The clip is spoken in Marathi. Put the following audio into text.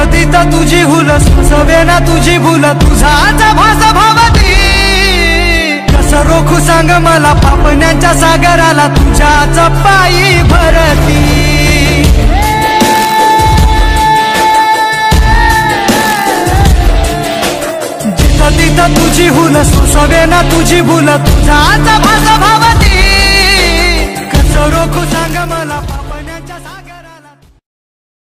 कधी तर तुझी हुलस सवे ना तुझी भूल तुझा भास भावती. कसं रोखू सांग मला पापण्यांच्या सागराला तुझ्याच पायी भरती. तिथं तुझी हुल सुसवे ना तुझी भूल तुझा भास भावती. कसं रोखू सांग मला